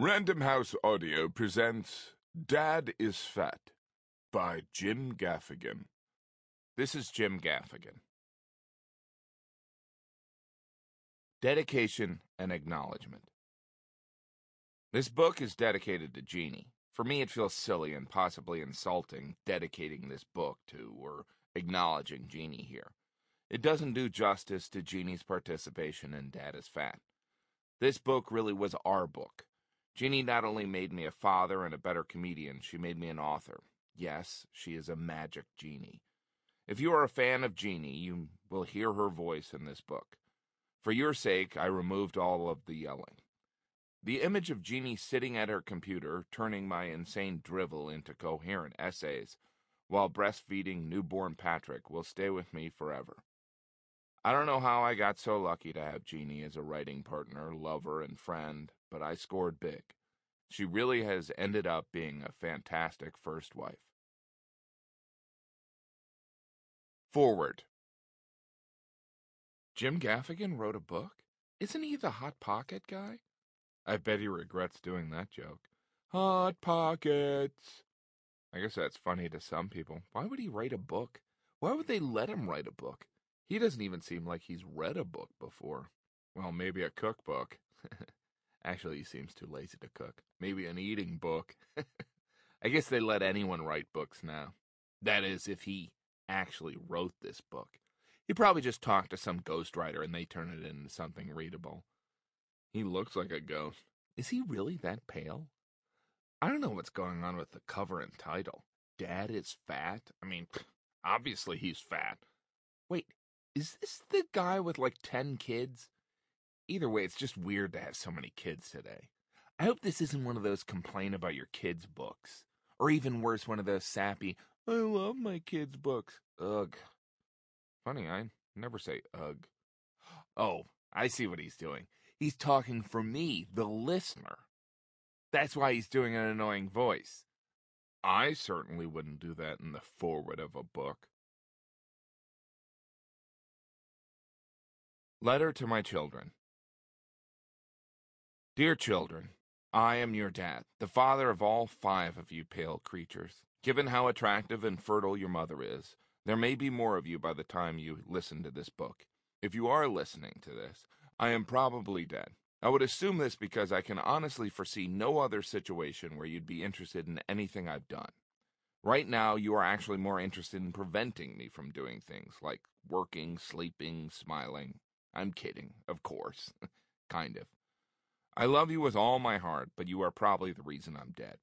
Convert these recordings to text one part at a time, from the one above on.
Random House Audio presents Dad is Fat by Jim Gaffigan. This is Jim Gaffigan. Dedication and Acknowledgement. This book is dedicated to Jeannie. For me, it feels silly and possibly insulting dedicating this book to or acknowledging Jeannie here. It doesn't do justice to Jeannie's participation in Dad is Fat. This book really was our book Jeannie not only made me a father and a better comedian, she made me an author. Yes, she is a magic genie. If you are a fan of Jeannie, you will hear her voice in this book. For your sake, I removed all of the yelling. The image of Jeannie sitting at her computer, turning my insane drivel into coherent essays, while breastfeeding newborn Patrick, will stay with me forever. I don't know how I got so lucky to have Jeannie as a writing partner, lover, and friend, but I scored big. She really has ended up being a fantastic first wife. Forward. Jim Gaffigan wrote a book? Isn't he the Hot Pocket guy? I bet he regrets doing that joke. Hot Pockets. I guess that's funny to some people. Why would he write a book? Why would they let him write a book? He doesn't even seem like he's read a book before. Well, maybe a cookbook. Actually, he seems too lazy to cook. Maybe an eating book. I guess they let anyone write books now. That is, if he actually wrote this book. He probably just talked to some ghostwriter and they turn it into something readable. He looks like a ghost. Is he really that pale? I don't know what's going on with the cover and title. Dad is fat? I mean, obviously he's fat. Wait, is this the guy with like 10 kids? Either way, it's just weird to have so many kids today. I hope this isn't one of those complain about your kids books. Or even worse, one of those sappy, I love my kids books. Ugh. Funny, I never say ugh. Oh, I see what he's doing. He's talking for me, the listener. That's why he's doing an annoying voice. I certainly wouldn't do that in the forward of a book. Letter to my children. Dear children, I am your dad, the father of all five of you pale creatures. Given how attractive and fertile your mother is, there may be more of you by the time you listen to this book. If you are listening to this, I am probably dead. I would assume this because I can honestly foresee no other situation where you'd be interested in anything I've done. Right now, you are actually more interested in preventing me from doing things like working, sleeping, smiling. I'm kidding, of course. kind of. I love you with all my heart, but you are probably the reason I'm dead.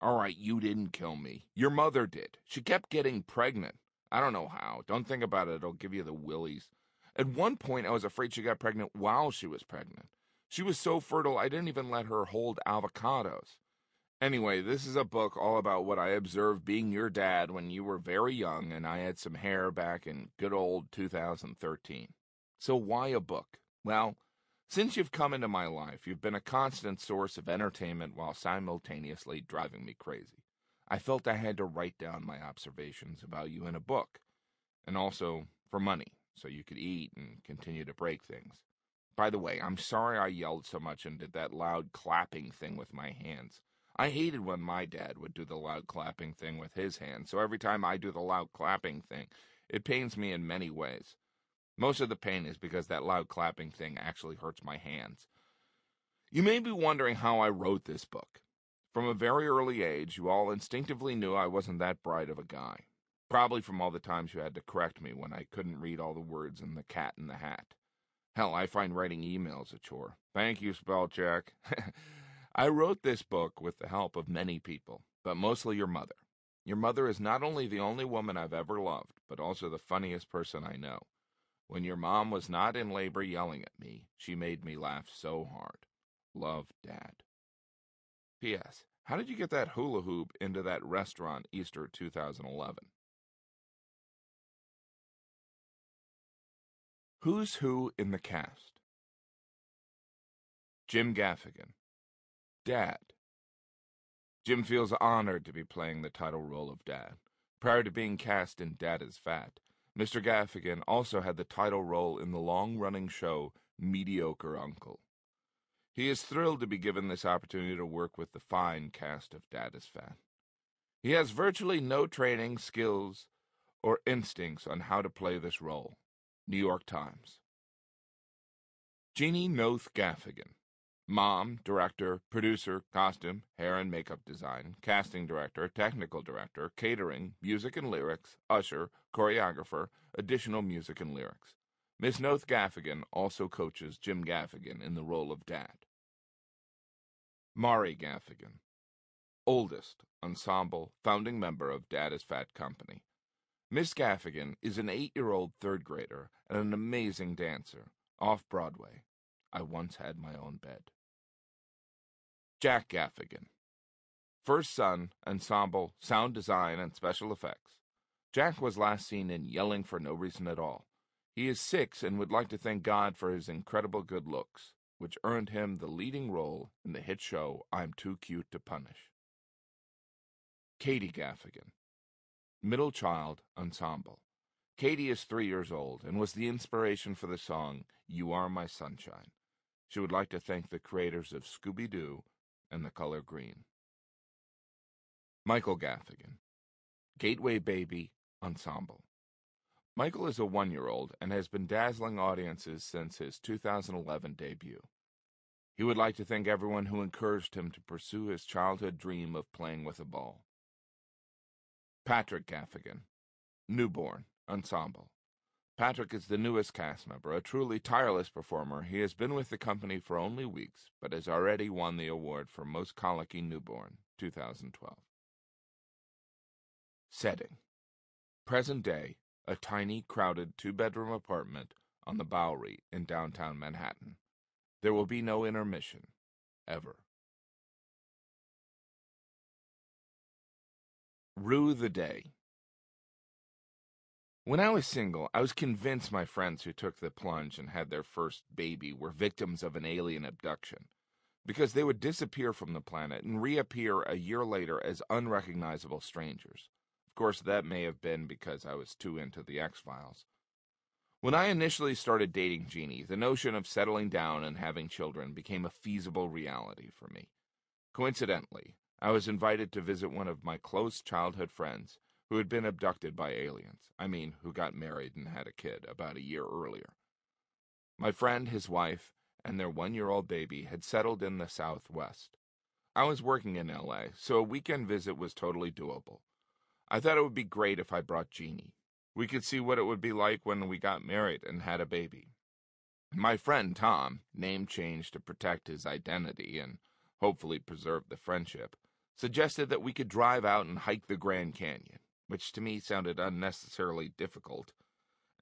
All right, you didn't kill me. Your mother did. She kept getting pregnant. I don't know how. Don't think about it. It'll give you the willies. At one point, I was afraid she got pregnant while she was pregnant. She was so fertile, I didn't even let her hold avocados. Anyway, this is a book all about what I observed being your dad when you were very young and I had some hair back in good old 2013. So, why a book? Well, since you've come into my life, you've been a constant source of entertainment while simultaneously driving me crazy. I felt I had to write down my observations about you in a book, and also for money, so you could eat and continue to break things. By the way, I'm sorry I yelled so much and did that loud clapping thing with my hands. I hated when my dad would do the loud clapping thing with his hands, so every time I do the loud clapping thing, it pains me in many ways. Most of the pain is because that loud clapping thing actually hurts my hands. You may be wondering how I wrote this book. From a very early age, you all instinctively knew I wasn't that bright of a guy. Probably from all the times you had to correct me when I couldn't read all the words in The Cat in the Hat. Hell, I find writing emails a chore. Thank you, spell check. I wrote this book with the help of many people, but mostly your mother. Your mother is not only the only woman I've ever loved, but also the funniest person I know. When your mom was not in labor yelling at me, she made me laugh so hard. Love, Dad. P.S. How did you get that hula hoop into that restaurant Easter 2011? Who's Who in the Cast? Jim Gaffigan. Dad. Jim feels honored to be playing the title role of Dad. Prior to being cast in Dad is Fat, Mr. Gaffigan also had the title role in the long running show Mediocre Uncle. He is thrilled to be given this opportunity to work with the fine cast of Dad is He has virtually no training, skills, or instincts on how to play this role. New York Times. Jeannie Noth Gaffigan. Mom, director, producer, costume, hair and makeup design, casting director, technical director, catering, music and lyrics, usher, choreographer, additional music and lyrics. Miss Noth Gaffigan also coaches Jim Gaffigan in the role of Dad. Mari Gaffigan. Oldest, ensemble, founding member of Dad is Fat Company. Miss Gaffigan is an eight year old third grader and an amazing dancer, off Broadway. I once had my own bed. Jack Gaffigan. First son, ensemble, sound design, and special effects. Jack was last seen in Yelling for No Reason at All. He is six and would like to thank God for his incredible good looks, which earned him the leading role in the hit show I'm Too Cute to Punish. Katie Gaffigan. Middle child, ensemble. Katie is three years old and was the inspiration for the song You Are My Sunshine. She would like to thank the creators of Scooby Doo and The Color Green. Michael Gaffigan. Gateway Baby Ensemble. Michael is a one year old and has been dazzling audiences since his 2011 debut. He would like to thank everyone who encouraged him to pursue his childhood dream of playing with a ball. Patrick Gaffigan. Newborn Ensemble. Patrick is the newest cast member, a truly tireless performer. He has been with the company for only weeks, but has already won the award for Most Colicky Newborn 2012. Setting Present day, a tiny, crowded two bedroom apartment on the Bowery in downtown Manhattan. There will be no intermission, ever. Rue the Day when I was single, I was convinced my friends who took the plunge and had their first baby were victims of an alien abduction, because they would disappear from the planet and reappear a year later as unrecognizable strangers. Of course, that may have been because I was too into the X Files. When I initially started dating Jeannie, the notion of settling down and having children became a feasible reality for me. Coincidentally, I was invited to visit one of my close childhood friends who had been abducted by aliens. I mean, who got married and had a kid about a year earlier. My friend, his wife, and their one year old baby had settled in the Southwest. I was working in LA, so a weekend visit was totally doable. I thought it would be great if I brought Jeannie. We could see what it would be like when we got married and had a baby. My friend Tom, name changed to protect his identity and hopefully preserve the friendship, suggested that we could drive out and hike the Grand Canyon which to me sounded unnecessarily difficult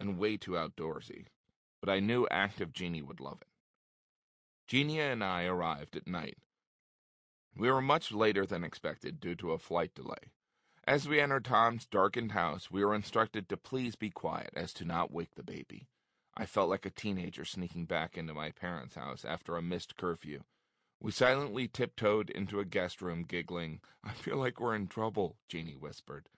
and way too outdoorsy, but I knew active Jeannie would love it. Jeannie and I arrived at night. We were much later than expected due to a flight delay. As we entered Tom's darkened house, we were instructed to please be quiet as to not wake the baby. I felt like a teenager sneaking back into my parents' house after a missed curfew. We silently tiptoed into a guest room, giggling. I feel like we're in trouble, Jeannie whispered.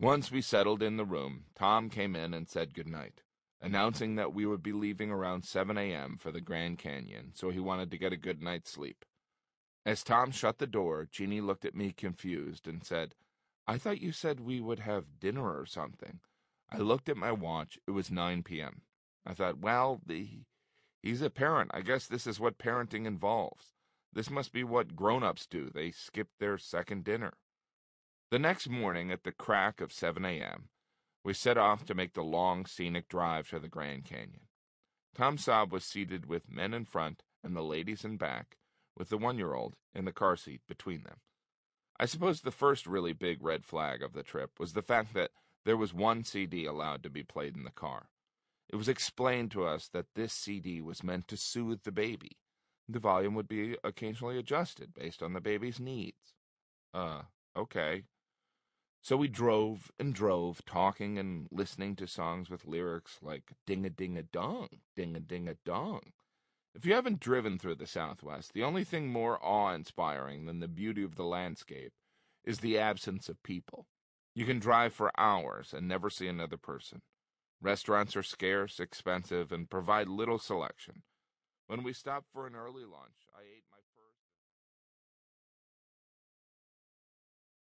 Once we settled in the room, Tom came in and said good night, announcing that we would be leaving around 7 a.m. for the Grand Canyon, so he wanted to get a good night's sleep. As Tom shut the door, Jeannie looked at me confused and said, I thought you said we would have dinner or something. I looked at my watch. It was 9 p.m. I thought, well, the, he's a parent. I guess this is what parenting involves. This must be what grown ups do. They skip their second dinner. The next morning, at the crack of 7 a.m., we set off to make the long, scenic drive to the Grand Canyon. Tom Saab was seated with men in front and the ladies in back, with the one year old in the car seat between them. I suppose the first really big red flag of the trip was the fact that there was one CD allowed to be played in the car. It was explained to us that this CD was meant to soothe the baby. The volume would be occasionally adjusted based on the baby's needs. Uh, okay. So we drove and drove, talking and listening to songs with lyrics like Ding a Ding a Dong, Ding a Ding a Dong. If you haven't driven through the Southwest, the only thing more awe inspiring than the beauty of the landscape is the absence of people. You can drive for hours and never see another person. Restaurants are scarce, expensive, and provide little selection. When we stopped for an early lunch, I ate